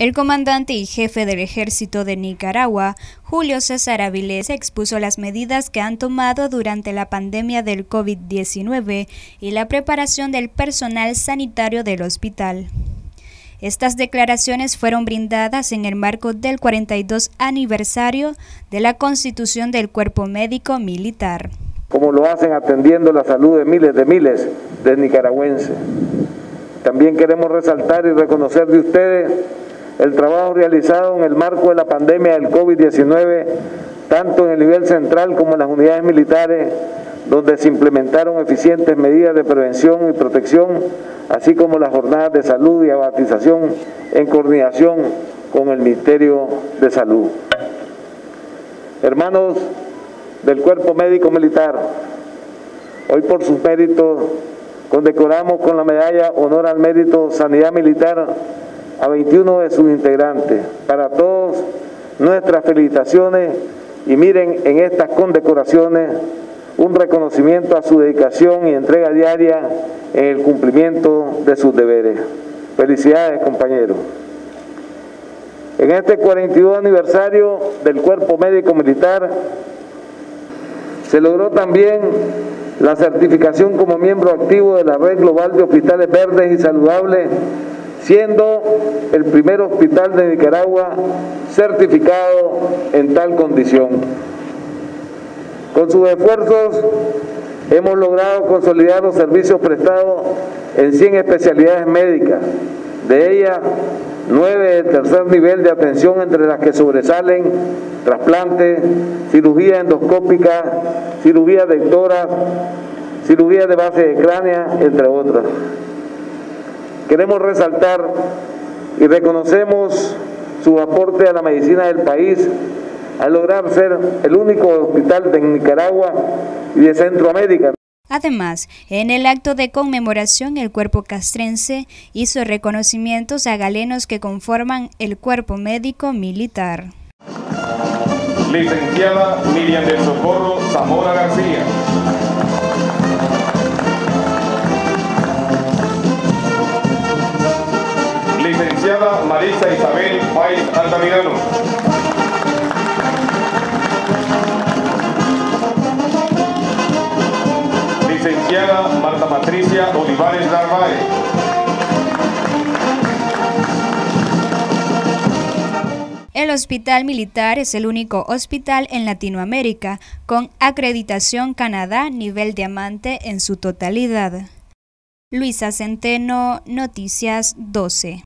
El comandante y jefe del ejército de Nicaragua, Julio César Avilés, expuso las medidas que han tomado durante la pandemia del COVID-19 y la preparación del personal sanitario del hospital. Estas declaraciones fueron brindadas en el marco del 42 aniversario de la constitución del Cuerpo Médico Militar. Como lo hacen atendiendo la salud de miles de miles de nicaragüenses. También queremos resaltar y reconocer de ustedes el trabajo realizado en el marco de la pandemia del COVID-19, tanto en el nivel central como en las unidades militares, donde se implementaron eficientes medidas de prevención y protección, así como las jornadas de salud y abatización en coordinación con el Ministerio de Salud. Hermanos del Cuerpo Médico Militar, hoy por sus méritos condecoramos con la medalla Honor al Mérito Sanidad Militar a 21 de sus integrantes. Para todos, nuestras felicitaciones y miren en estas condecoraciones un reconocimiento a su dedicación y entrega diaria en el cumplimiento de sus deberes. Felicidades, compañeros. En este 42 aniversario del Cuerpo Médico Militar, se logró también la certificación como miembro activo de la Red Global de Hospitales Verdes y Saludables siendo el primer hospital de Nicaragua certificado en tal condición. Con sus esfuerzos hemos logrado consolidar los servicios prestados en 100 especialidades médicas, de ellas 9 de tercer nivel de atención entre las que sobresalen trasplante, cirugía endoscópica, cirugía de cirugía de base de cránea, entre otras. Queremos resaltar y reconocemos su aporte a la medicina del país al lograr ser el único hospital de Nicaragua y de Centroamérica. Además, en el acto de conmemoración, el cuerpo castrense hizo reconocimientos a galenos que conforman el cuerpo médico militar. Licenciada Miriam del Socorro Zamora García. Licenciada Marisa Isabel País Altamirano. Licenciada Marta Patricia Olivares Narváez. El Hospital Militar es el único hospital en Latinoamérica con acreditación Canadá nivel diamante en su totalidad. Luisa Centeno, Noticias 12.